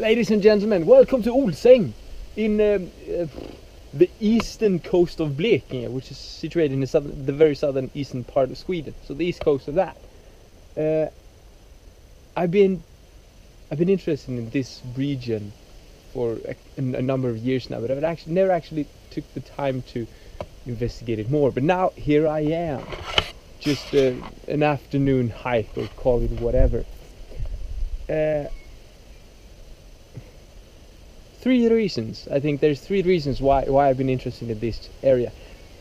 Ladies and gentlemen, welcome to Olsäng in um, uh, the eastern coast of Blekinge, which is situated in the, southern, the very southern eastern part of Sweden. So the east coast of that. Uh, I've been I've been interested in this region for a, a number of years now, but I've actually never actually took the time to investigate it more. But now here I am, just uh, an afternoon hike or call it whatever. Uh, three reasons. I think there's three reasons why why I've been interested in this area.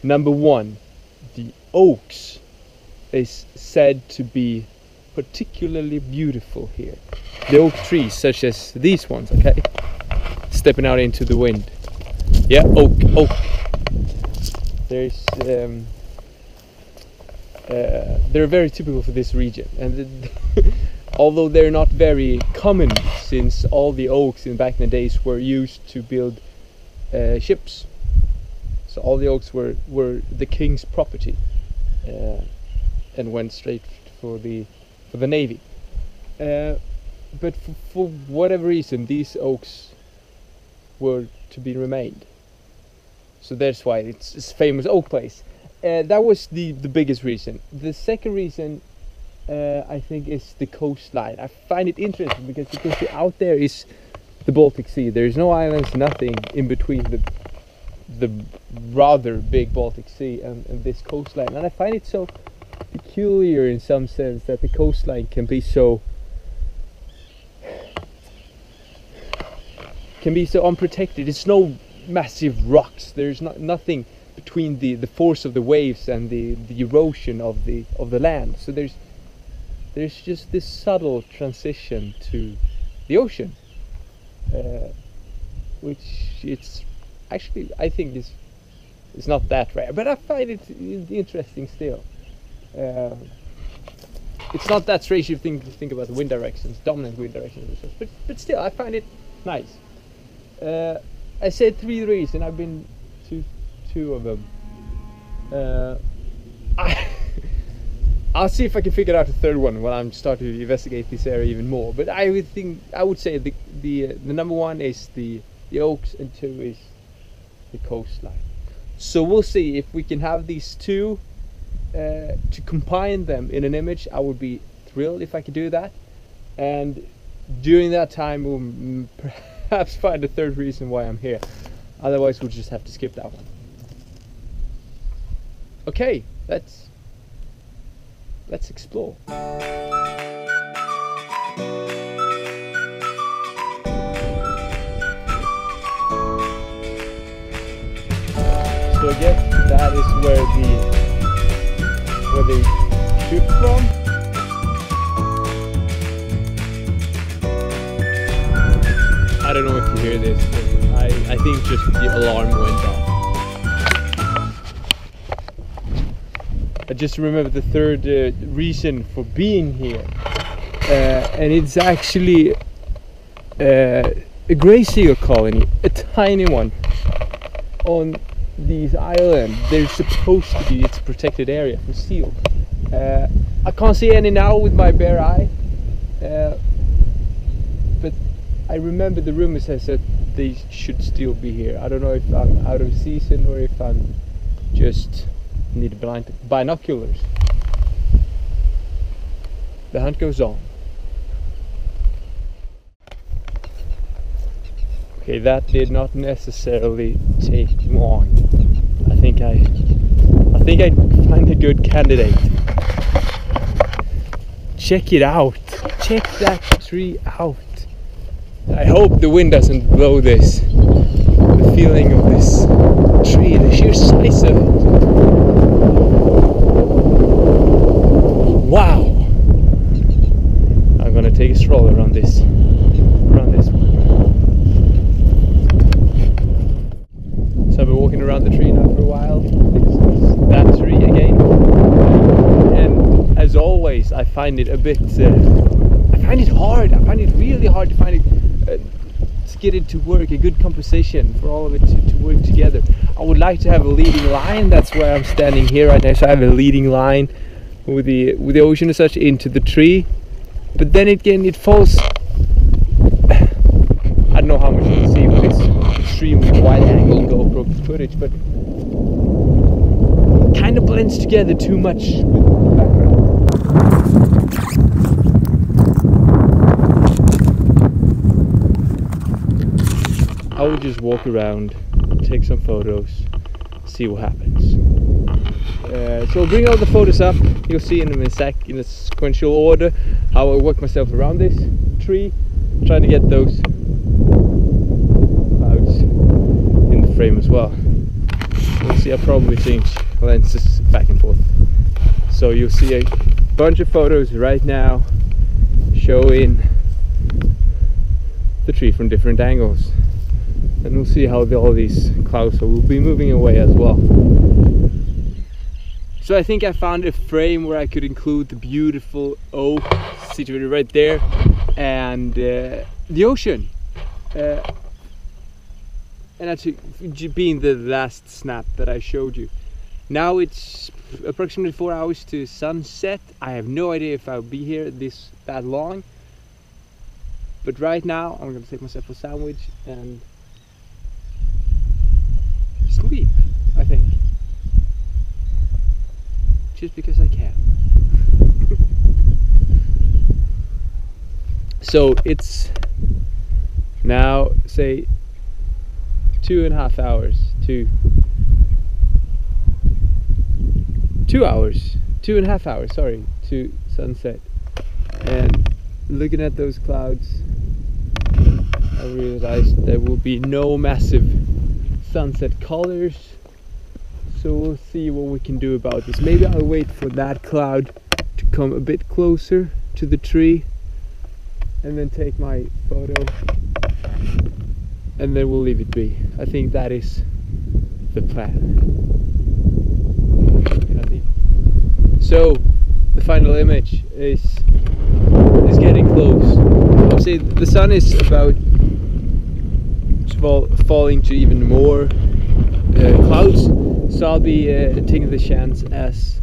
Number one, the oaks is said to be particularly beautiful here. The oak trees, such as these ones, okay, stepping out into the wind. Yeah, oak, oak. There's um, uh, they're very typical for this region, and although they're not very common since all the oaks in back in the days were used to build uh, ships. So all the oaks were were the king's property uh, and went straight for the for the navy. Uh, but for, for whatever reason these oaks were to be remained. So that's why it's, it's famous oak place. Uh, that was the the biggest reason. The second reason uh, I think is the coastline. I find it interesting because because out there is the Baltic Sea. There is no islands, nothing in between the the rather big Baltic Sea and, and this coastline. And I find it so peculiar in some sense that the coastline can be so can be so unprotected. It's no massive rocks. There's not nothing between the, the force of the waves and the, the erosion of the of the land. So there's there's just this subtle transition to the ocean, uh, which it's actually I think is is not that rare, but I find it interesting still. Uh, it's not that strange you think, think about the wind directions, dominant wind directions, but but still I find it nice. Uh, I said three reasons, I've been to two of them. Uh, I I'll see if I can figure out a third one when I'm starting to investigate this area even more. But I would think I would say the the uh, the number one is the the oaks and two is the coastline. So we'll see if we can have these two uh, to combine them in an image. I would be thrilled if I could do that. And during that time, we'll perhaps find a third reason why I'm here. Otherwise, we'll just have to skip that one. Okay, let's Let's explore. So guess that is where the where they shoot from. I don't know if you hear this, I, I think just the alarm went off. Just remember the third uh, reason for being here, uh, and it's actually uh, a grey seal colony, a tiny one, on these islands. They're supposed to be its protected area for seal. Uh, I can't see any now with my bare eye, uh, but I remember the rumor says that they should still be here. I don't know if I'm out of season or if I'm just need binoculars. The hunt goes on. Okay, that did not necessarily take long. I think I I think I find a good candidate. Check it out. Check that tree out. I hope the wind doesn't blow this. The feeling of this tree, the sheer size of it. Wow! I'm gonna take a stroll around this, around this one. So I've been walking around the tree now for a while. that tree again, and as always, I find it a bit. Uh, I find it hard. I find it really hard to find it. Uh, to get it to work, a good composition for all of it to, to work together. I would like to have a leading line. That's where I'm standing here right now. So I have a leading line with the with the ocean as such into the tree but then again it falls I don't know how much you can see with this extremely wide angle GoPro footage, but kind of blends together too much with the background. I will just walk around, take some photos, see what happens. Uh, so I'll bring all the photos up. You'll see in a sec, in a sequential order, how I work myself around this tree, trying to get those clouds in the frame as well. You'll see I probably change lenses back and forth. So you'll see a bunch of photos right now showing the tree from different angles and we'll see how all these clouds will be moving away as well. So I think I found a frame where I could include the beautiful oak situated right there and uh, the ocean. Uh, and actually being the last snap that I showed you. Now it's approximately four hours to sunset. I have no idea if I'll be here this that long. But right now I'm gonna take myself a sandwich and sleep, I think. Just because I can. so it's now say two and a half hours to two hours two and a half hours sorry to sunset and looking at those clouds I realized there will be no massive sunset colors. So we'll see what we can do about this. Maybe I'll wait for that cloud to come a bit closer to the tree and then take my photo. And then we'll leave it be. I think that is the plan. So the final image is is getting close. I'll the sun is about fall, falling to even more uh, clouds so I'll be uh, taking the chance as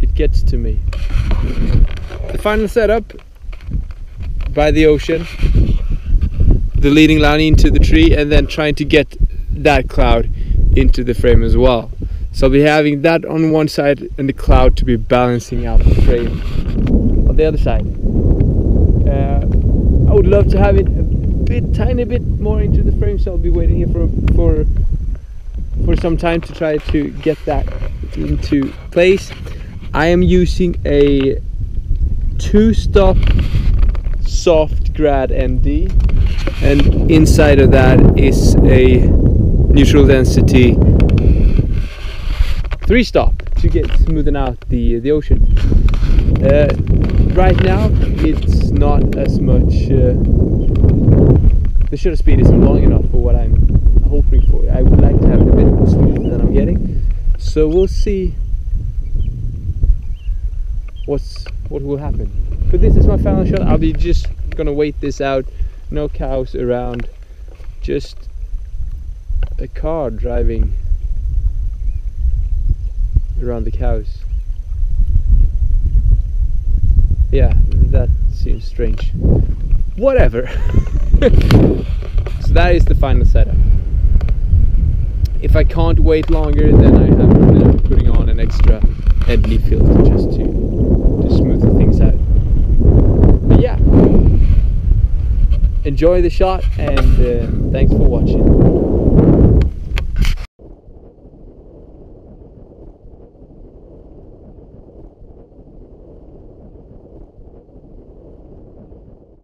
it gets to me. The final setup by the ocean the leading line into the tree and then trying to get that cloud into the frame as well. So I'll be having that on one side and the cloud to be balancing out the frame on the other side. Uh, I would love to have it bit tiny bit more into the frame so I'll be waiting here for for for some time to try to get that into place. I am using a two stop soft grad ND and inside of that is a neutral density three stop to get smoothing out the the ocean. Uh, right now it's not as much uh, the shutter speed isn't long enough for what I'm hoping for. I would like to have it a bit more smooth than I'm getting. So we'll see what's what will happen. But this is my final shot. I'll be just gonna wait this out. No cows around. Just a car driving around the cows. Yeah, that seems strange. Whatever. so that is the final setup. If I can't wait longer, then I have been putting on an extra ND filter just to to smooth things out. But yeah, enjoy the shot and uh, thanks for watching.